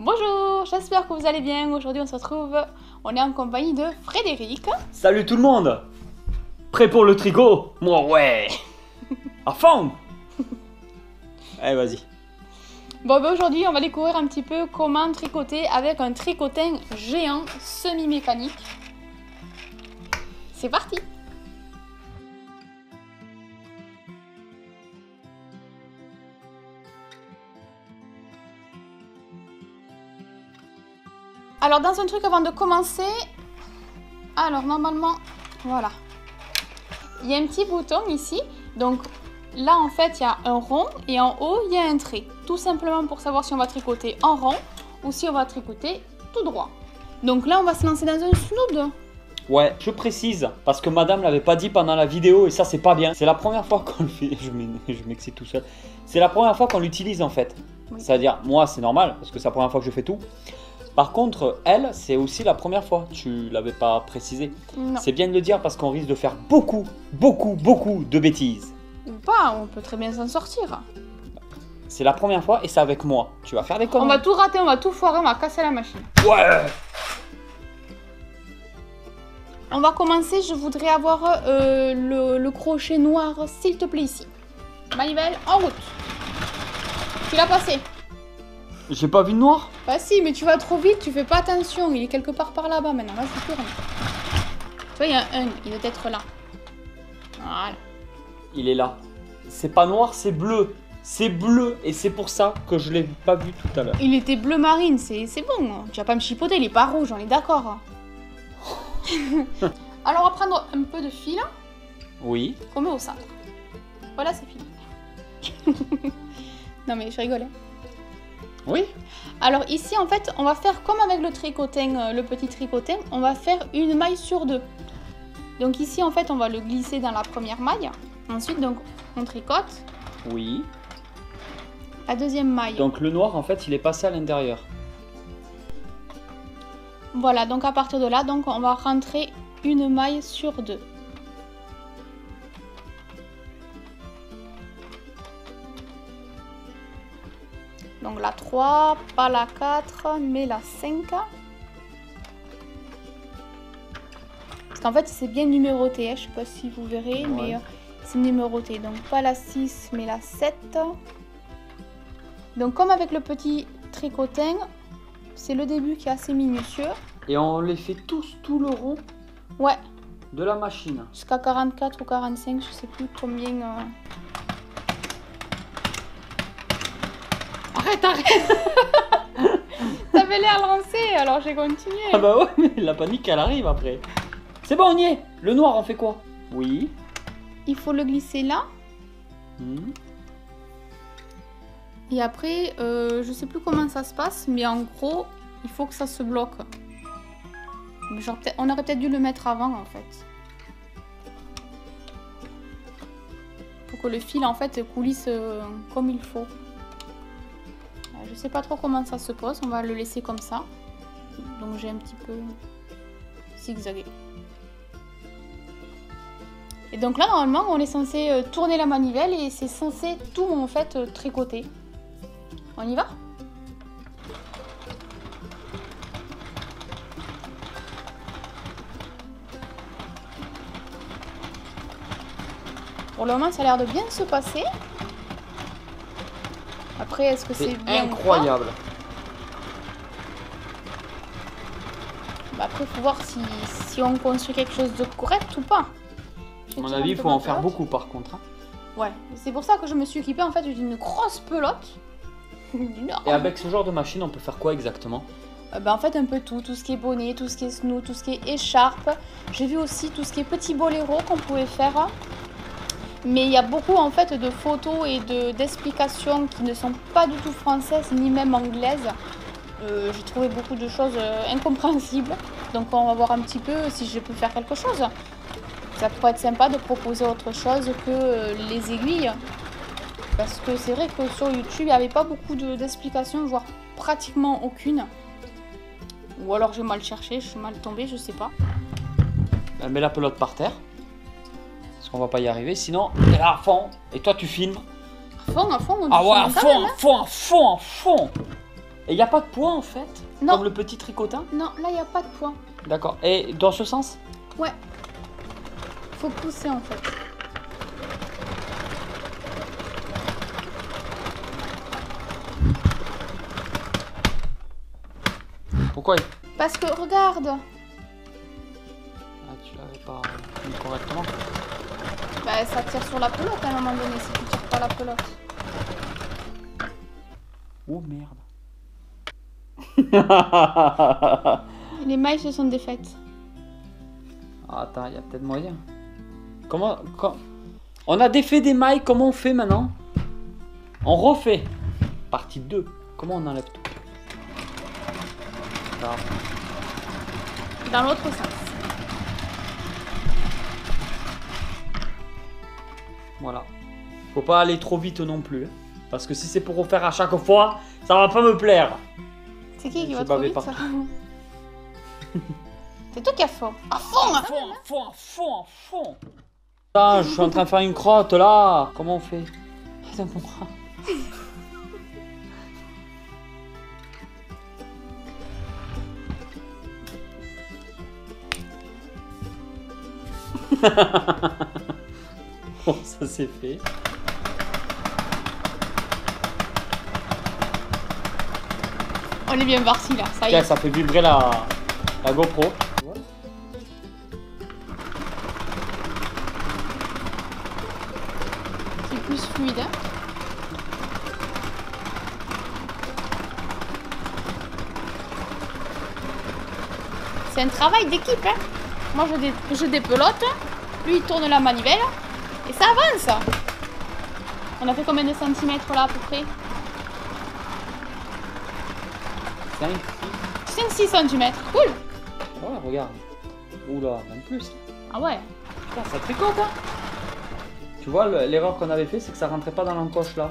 Bonjour, j'espère que vous allez bien. Aujourd'hui, on se retrouve, on est en compagnie de Frédéric. Salut tout le monde Prêt pour le tricot Moi ouais À fond Allez vas-y. Bon, ben aujourd'hui, on va découvrir un petit peu comment tricoter avec un tricotin géant semi-mécanique. C'est parti Alors, dans un truc avant de commencer, alors normalement, voilà. Il y a un petit bouton ici. Donc là, en fait, il y a un rond et en haut, il y a un trait. Tout simplement pour savoir si on va tricoter en rond ou si on va tricoter tout droit. Donc là, on va se lancer dans un snood. Ouais, je précise, parce que madame l'avait pas dit pendant la vidéo et ça c'est pas bien. C'est la première fois qu'on le fait, je m'ex- je m'excite tout seul. C'est la première fois qu'on l'utilise en fait. Oui. C'est-à-dire, moi c'est normal, parce que c'est la première fois que je fais tout. Par contre, elle, c'est aussi la première fois. Tu l'avais pas précisé. C'est bien de le dire parce qu'on risque de faire beaucoup, beaucoup, beaucoup de bêtises. Ou pas, on peut très bien s'en sortir. C'est la première fois et c'est avec moi. Tu vas faire des On conneries. va tout rater, on va tout foirer, on va casser la machine. Ouais On va commencer, je voudrais avoir euh, le, le crochet noir, s'il te plaît, ici. Manivelle, en route. Tu l'as passé J'ai pas vu de noir? Bah si, mais tu vas trop vite, tu fais pas attention. Il est quelque part par là-bas maintenant. Vas-y, tourne. Tu vois, il y a un, il doit être là. Voilà. Il est là. C'est pas noir, c'est bleu. C'est bleu et c'est pour ça que je l'ai pas vu tout à l'heure. Il était bleu marine, c'est c'est bon. Tu vas pas me chipoter, il est pas rouge, on est d'accord. Alors, on va prendre un peu de fil Oui. qu'on met au centre. Voilà, c'est fini. non mais je rigole. hein. Oui. Alors ici, en fait, on va faire comme avec le tricotin, euh, le petit tricotin, on va faire une maille sur deux. Donc ici, en fait, on va le glisser dans la première maille. Ensuite, donc, on tricote Oui. la deuxième maille. Donc le noir en fait il est passé à l'intérieur. Voilà, donc à partir de là, donc on va rentrer une maille sur deux. Donc la 3, pas la 4, mais la 5. Parce qu'en fait, c'est bien numéroté, hein, je sais pas si vous verrez, mais euh, c'est numéroté. Donc pas la 6, mais la 7. Donc comme avec le petit tricotin, c'est le début qui est assez minutieux. Et on les fait tous tout le rond Ouais, de la machine. jusqu'à 44 ou 45, je sais plus combien. euh. Arrête, arrête T'avais l'air lancé, alors j'ai continué. Ah bah ouais mais la panique elle arrive après. C'est bon on y est Le noir on fait quoi? Oui. Il faut le glisser là, Hmm. et après, euh, je sais plus comment ça se passe, mais en gros, il faut que ça se bloque. Genre, on aurait peut-être dû le mettre avant en fait. Pour que le fil en fait coulisse euh, comme il faut. Euh, Je sais pas trop comment ça se pose, on va le laisser comme ça. Donc j'ai un petit peu zigzagué. Et donc là normalement on est censé euh, tourner la manivelle et c'est censé tout en fait euh, tricoter. On y va? Pour le moment, ça a l'air de bien se passer. Après, est-ce que c'est pas incroyable. Bah Après, faut voir si, si on construit quelque chose de correct ou pas. À mon avis il faut en faire beaucoup par contre. hein. Ouais, c'est pour ça que je me suis équipée en fait d'une grosse pelote. Et avec ce genre de machine on peut faire quoi exactement? Euh, bah, en fait, un peu tout, tout ce qui est bonnet, tout ce qui est snow, tout ce qui est écharpe. J'ai vu aussi tout ce qui est petit boléro qu'on pouvait faire. Mais il y a beaucoup en fait de photos et de d'explications qui ne sont pas du tout françaises ni même anglaises. Euh, J'ai trouvé beaucoup de choses euh, incompréhensibles. Donc on va voir un petit peu si je peux faire quelque chose. Ça pourrait être sympa de proposer autre chose que euh, les aiguilles. Parce que c'est vrai que sur YouTube, il n'y avait pas beaucoup de- d'explications, voire pratiquement aucune. Ou alors j'ai mal cherché, je suis mal tombée, je sais pas. Ben, Mets la pelote par terre. Parce qu'on va pas y arriver. Sinon, elle est à fond. Et toi tu filmes. À fond, à fond, on Ah ouais, à fond, à fond, à fond, à fond. Et il n'y a pas de poids en fait? Non. Comme le petit tricotin? Non, là, il n'y a pas de poids. D'accord. Et dans ce sens? Ouais. Faut pousser en fait. Pourquoi Parce que regarde, Ah, tu l'avais pas mis correctement bah, ça tire sur la pelote à un moment donné si tu tires pas la pelote. Oh merde. Les mailles se sont défaites. Ah, attends, il y a peut-être moyen. Comment, com- On a défait des mailles, comment on fait maintenant? On refait. Partie 2. Comment on enlève tout? Dans l'autre sens. Voilà. Faut pas aller trop vite non plus. hein. Parce que si c'est pour refaire à chaque fois, ça va pas me plaire. C'est qui qui va trop vite ça C'est toi qui as fond. À fond À fond, à fond, à fond, à fond. Ah, je suis en train de faire une crotte là. Comment on fait? Mon bras. bon, ça c'est fait. On est bien parti là, ça y Tiens, est. ça fait vibrer la, la GoPro. C'est plus fluide. hein. C'est un travail d'équipe. Hein. Moi je, dé je dépelote, lui il tourne la manivelle et ça avance. On a fait combien de centimètres là à peu près? 5, 5-6 centimètres. Cool. Ouais, regarde. Oula, même plus. Ah ouais. Putain, ça tricote, hein Tu vois, le- l'erreur qu'on avait fait, c'est que ça rentrait pas dans l'encoche là.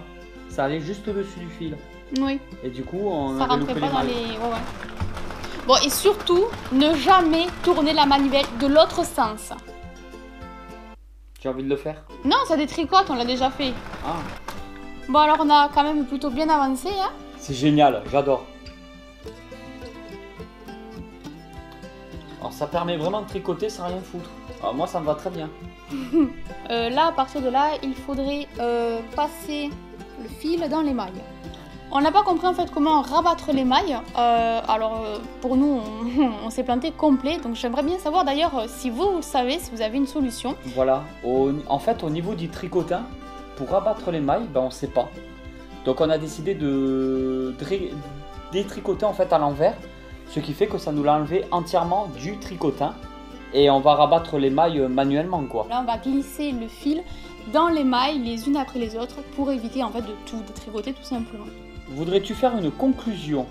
Ça allait juste au-dessus du fil. Oui. Et du coup, on Ça avait rentrait pas les dans les. Ouais, ouais. Bon, et surtout, ne jamais tourner la manivelle de l'autre sens. Tu as envie de le faire? Non, ça détricote, on l'a déjà fait. Ah, Bon, alors on a quand même plutôt bien avancé. Hein. c'est génial, j'adore. Alors ça permet vraiment de tricoter sans rien foutre. Alors moi ça me va très bien. Euh, là, à partir de là, il faudrait euh, passer le fil dans les mailles. On n'a pas compris en fait comment rabattre les mailles. Euh, alors euh, pour nous, on, on s'est planté complet. Donc j'aimerais bien savoir d'ailleurs euh, si vous, vous savez, si vous avez une solution. Voilà, Au- en fait au niveau du tricotin, pour rabattre les mailles, ben on sait pas. Donc on a décidé de détricoter en fait à l'envers, ce qui fait que ça nous l'a enlevé entièrement du tricotin. Et on va rabattre les mailles manuellement quoi. Là, on va glisser le fil dans les mailles les unes après les autres pour éviter en fait de tout détricoter tout simplement. Voudrais-tu faire une conclusion?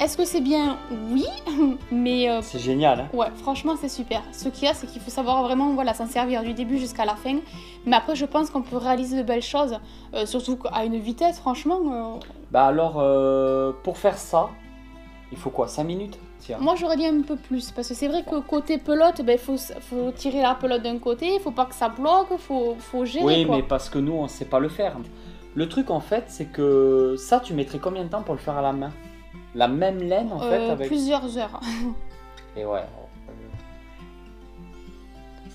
Est-ce que c'est bien Oui, mais euh, C'est génial, hein? Ouais, franchement, c'est super. Ce qu'il y a, c'est qu'il faut savoir vraiment voilà, s'en servir du début jusqu'à la fin. Mais après, je pense qu'on peut réaliser de belles choses, euh, surtout à une vitesse, franchement. euh, Bah alors, euh, pour faire ça, il faut quoi 5 minutes? Tiens. Moi, j'aurais dit un peu plus, parce que c'est vrai que côté pelote, il faut, faut tirer la pelote d'un côté, il faut pas que ça bloque, faut, faut gérer. Oui, quoi. mais parce que nous, on sait pas le faire. Le truc, en fait, c'est que ça, tu mettrais combien de temps pour le faire à la main? La même laine, en fait, Euh, avec... Plusieurs heures. Et ouais.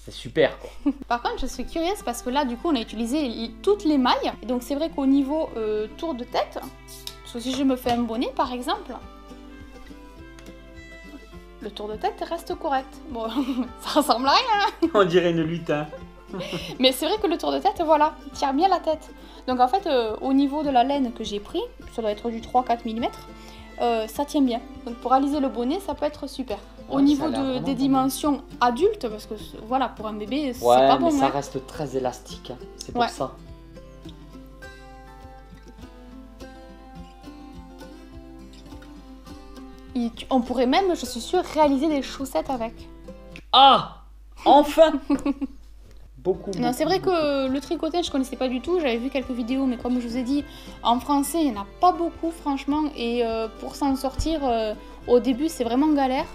C'est super, quoi. Par contre, je suis curieuse parce que là, du coup, on a utilisé li- toutes les mailles. Et donc, c'est vrai qu'au niveau euh, tour de tête, parce que si je me fais un bonnet, par exemple, le tour de tête reste correct. Bon, ça ressemble à rien. On dirait une lutin. Mais c'est vrai que le tour de tête, voilà, il tire bien la tête. Donc, en fait, euh, au niveau de la laine que j'ai pris, ça doit être du 3-4 mm, euh, ça tient bien. Donc, pour réaliser le bonnet, ça peut être super. Au Ouais, niveau de- des dimensions adultes, parce que voilà, pour un bébé, c'est Ouais, pas mais bon. ça hein. reste très élastique. hein. C'est pour Ouais. ça. Et on pourrait même, je suis sûre, réaliser des chaussettes avec. Ah Enfin Beaucoup. Non, c'est vrai beaucoup, que le tricotage, je connaissais pas du tout. J'avais vu quelques vidéos, mais comme je vous ai dit, en français, il n'y en a pas beaucoup, franchement. Et euh, pour s'en sortir, euh, au début, c'est vraiment galère.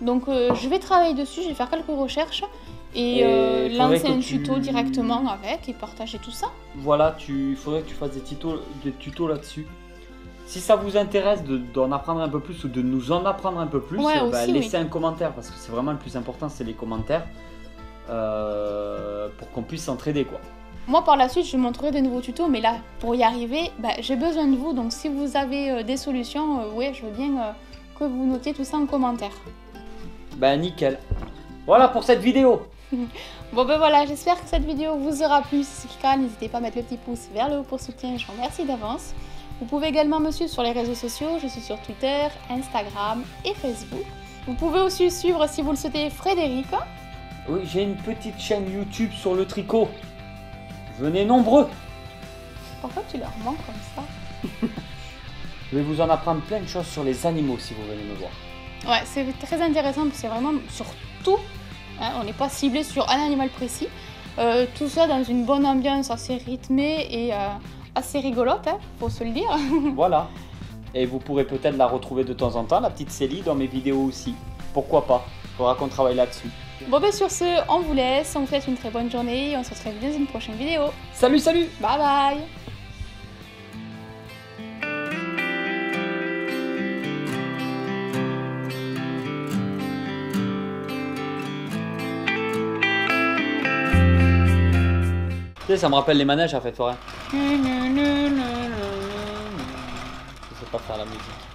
Donc, euh, je vais travailler dessus, je vais faire quelques recherches et, lancer un tu- tuto directement avec et partager tout ça. Voilà, tu il faudrait que tu fasses des tutos, des tutos là-dessus. Si ça vous intéresse de- d'en apprendre un peu plus ou de nous en apprendre un peu plus, Ouais, bah, aussi, laissez oui. un commentaire parce que c'est vraiment le plus important, c'est les commentaires euh, pour qu'on puisse s'entraider quoi. Moi, par la suite, je montrerai des nouveaux tutos, mais là, pour y arriver, bah, j'ai besoin de vous. Donc, si vous avez euh, des solutions, euh, ouais, je veux bien que vous notiez tout ça en commentaire. Bah nickel. Voilà pour cette vidéo. Bon, ben voilà, j'espère que cette vidéo vous aura plu. Si c'est le cas, n'hésitez pas à mettre le petit pouce vers le haut pour soutien. Je vous remercie d'avance. Vous pouvez également me suivre sur les réseaux sociaux. Je suis sur Twitter, Instagram et Facebook. Vous pouvez aussi suivre, si vous le souhaitez, Frédéric. Oui, j'ai une petite chaîne YouTube sur le tricot. Venez nombreux. Pourquoi tu leur manques comme ça Je vais vous en apprendre plein de choses sur les animaux si vous venez me voir. Ouais, c'est très intéressant parce que c'est vraiment sur tout. hein, on n'est pas ciblé sur un animal précis. Euh, tout ça dans une bonne ambiance assez rythmée et euh, assez rigolote, hein, faut se le dire. voilà. Et vous pourrez peut-être la retrouver de temps en temps, la petite Célie, dans mes vidéos aussi. Pourquoi pas? Faudra qu'on travaille là-dessus. Bon, ben sur ce, on vous laisse. On vous souhaite une très bonne journée et on se retrouve dans une prochaine vidéo. Salut, salut Bye bye Tu sais, ça me rappelle les manèges à Fête Forain. Je sais pas faire la musique.